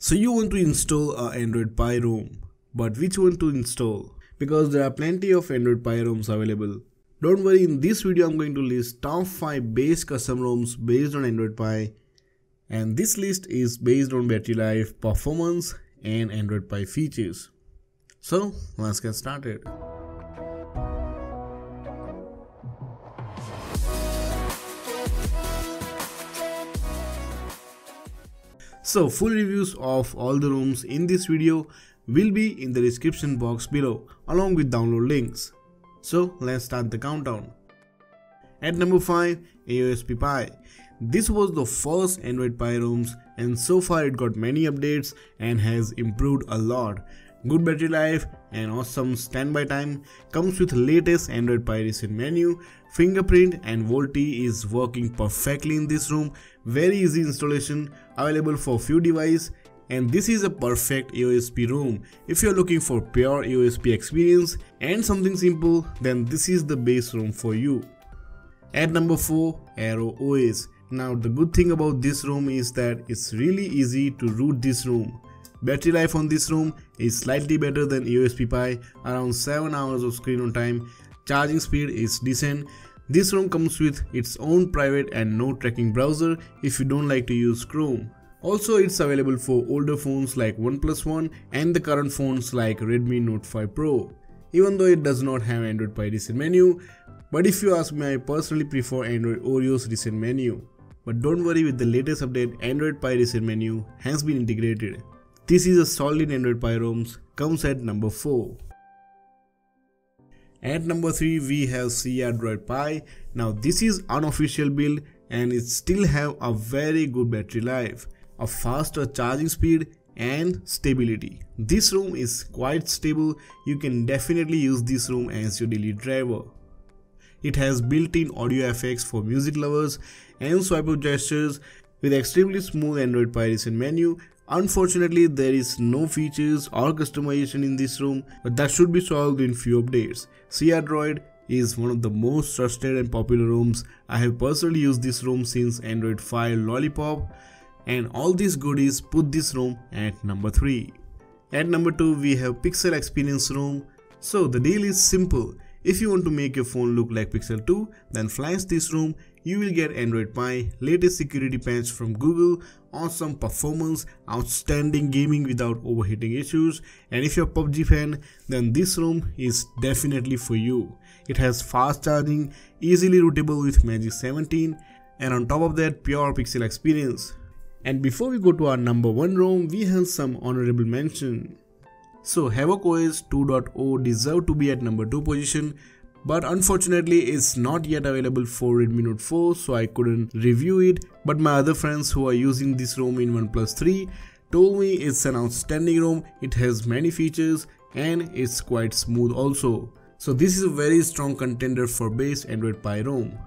So you want to install a Android Pie ROM, but which one to install? Because there are plenty of Android Pie ROMs available. Don't worry, in this video I'm going to list top 5 base custom ROMs based on Android Pie and this list is based on battery life, performance and Android Pie features. So let's get started. So full reviews of all the ROMs in this video will be in the description box below along with download links. So let's start the countdown. At number 5, AOSP Pie. This was the first Android Pie ROMs and so far it got many updates and has improved a lot good battery life and awesome standby time comes with latest android pie recent menu fingerprint and VoLTE is working perfectly in this ROM, very easy installation available for few device and this is a perfect AOSP ROM. If you're looking for pure AOSP experience and something simple, then this is the base ROM for you. At number 4, Arrow OS. Now the good thing about this ROM is that it's really easy to root this ROM. Battery life on this ROM is slightly better than AOSP Pie, around 7 hours of screen on time. Charging speed is decent. This ROM comes with its own private and no tracking browser if you don't like to use Chrome. Also it's available for older phones like OnePlus One and the current phones like Redmi Note 5 Pro. Even though it does not have Android Pie recent menu, but if you ask me I personally prefer Android Oreo's recent menu. But don't worry with the latest update Android Pie recent menu has been integrated. This is a solid Android Pie ROMs, comes at number 4. At number 3 we have crDroid Pie. Now this is unofficial build and it still have a very good battery life, a faster charging speed and stability. This ROM is quite stable, you can definitely use this ROM as your daily driver. It has built-in audio effects for music lovers and swipe up gestures with extremely smooth Android Pie recent menu Unfortunately, there is no features or customization in this ROM, but that should be solved in few updates. crDroid is one of the most trusted and popular ROMs. I have personally used this ROM since Android 5 Lollipop and all these goodies put this ROM at number 3. At number 2 we have Pixel Experience ROM. So the deal is simple. If you want to make your phone look like Pixel 2, then flash this ROM, you will get Android Pie, latest security patch from Google, awesome performance, outstanding gaming without overheating issues and if you're a PUBG fan then this ROM is definitely for you. It has fast charging, easily rootable with Magisk 17 and on top of that pure pixel experience. And before we go to our number 1 ROM, we have some honorable mention. So Havoc OS 2.0 deserved to be at number 2 position but unfortunately it's not yet available for Redmi Note 4 so I couldn't review it but my other friends who are using this ROM in OnePlus 3 told me it's an outstanding ROM, it has many features and it's quite smooth also. So this is a very strong contender for base Android Pie ROM.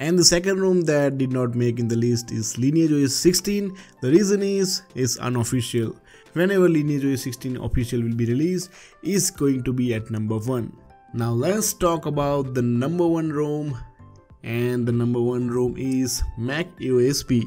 And the second ROM that did not make in the list is Lineage OS 16. The reason is it's unofficial. Whenever Lineage OS 16 official will be released, is going to be at number 1. Now let's talk about the number one ROM and the number one ROM is Mac AOSP.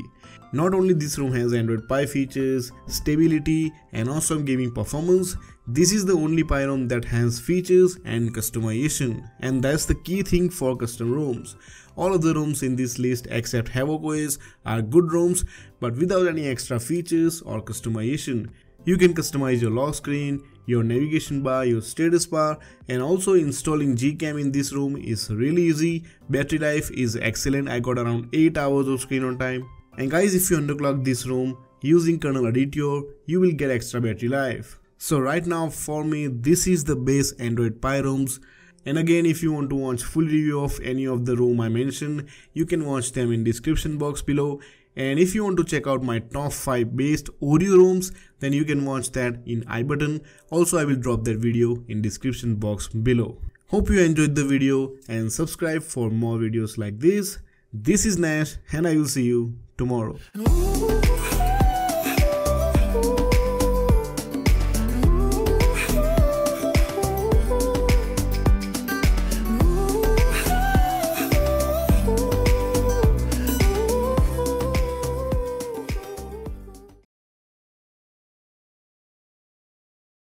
Not only this ROM has Android Pie features, stability and awesome gaming performance, this is the only Pie ROM that has features and customization and that's the key thing for custom ROMs. All of the ROMs in this list except Havoc OS are good ROMs but without any extra features or customization. You can customize your lock screen, your navigation bar, your status bar and also installing Gcam in this ROM is really easy. Battery life is excellent. I got around 8 hours of screen on time. And guys if you underclock this ROM using kernel editor, you will get extra battery life. So right now for me this is the base Android Pie ROMs. And again if you want to watch full review of any of the ROM I mentioned, you can watch them in description box below and if you want to check out my top 5 based Oreo ROMs, then you can watch that in i button. Also I will drop that video in description box below. Hope you enjoyed the video and subscribe for more videos like this. This is Nash and I will see you tomorrow.